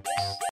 Peace.